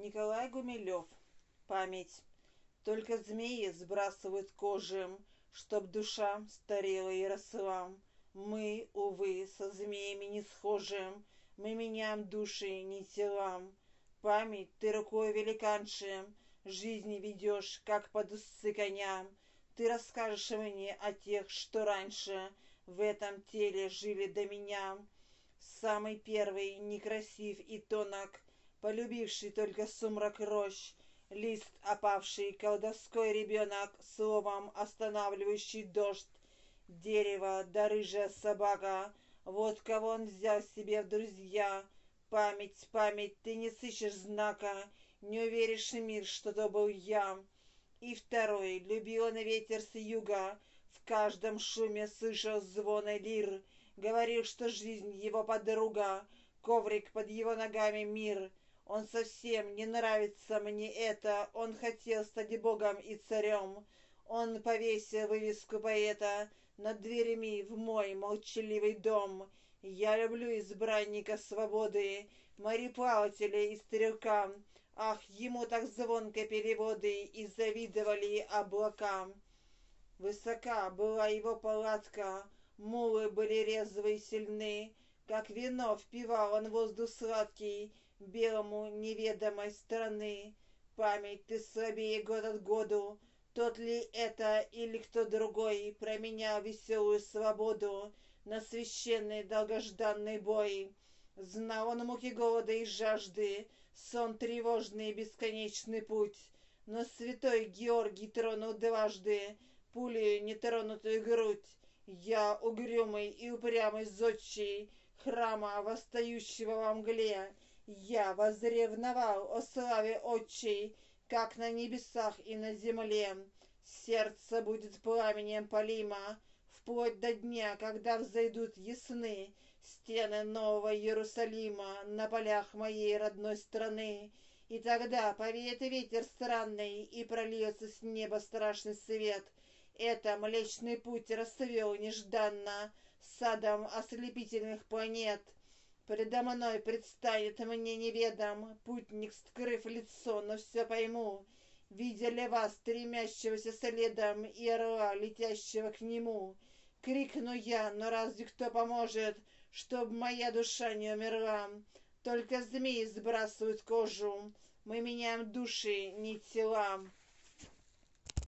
Николай Гумилев. Память. Только змеи сбрасывают кожи, Чтоб душа старела и росла. Мы, увы, со змеями не схожи, Мы меняем души, не тела. Память ты рукой великанши, Жизни ведешь, как под усы коня. Ты расскажешь мне о тех, что раньше В этом теле жили до меня. Самый первый, некрасив и тонок, Полюбивший только сумрак рощ, Лист опавший, колдовской ребенок, Словом останавливающий дождь, Дерево да рыжая собака, Вот кого он взял себе в друзья. Память, память, ты не сыщешь знака, Не уверишь мир, что то был я. И второй, любил на ветер с юга, В каждом шуме слышал звона лир, Говорил, что жизнь его подруга, Коврик под его ногами мир. Он совсем не нравится мне это, Он хотел стать богом и царем. Он повесил вывеску поэта Над дверями в мой молчаливый дом. Я люблю избранника свободы, Мореплавателя и стрелка. Ах, ему так звонко переводы И завидовали облака. Высока была его палатка, Мулы были резвы и сильны, Как вино впивал он воздух сладкий Белому неведомой страны. Память ты слабее год от году, Тот ли это или кто другой Променял веселую свободу На священный долгожданный бой. Знал он муки голода и жажды, Сон тревожный и бесконечный путь, Но святой Георгий тронул дважды Пулею нетронутую грудь. Я угрюмый и упрямый зодчий Храма, восстающего во мгле, Я возревновал о славе отчей, Как на небесах и на земле. Сердце будет пламенем полима, Вплоть до дня, когда взойдут ясны Стены нового Иерусалима На полях моей родной страны. И тогда повеет ветер странный, И прольется с неба страшный свет — это Млечный Путь расцвел нежданно Садом ослепительных планет. Предо мной предстанет мне неведом Путник, скрыв лицо, но все пойму. Видели вас, стремящегося следом, И орла, летящего к нему. Крикну я, но разве кто поможет, Чтоб моя душа не умерла? Только змеи сбрасывают кожу, Мы меняем души, не тела.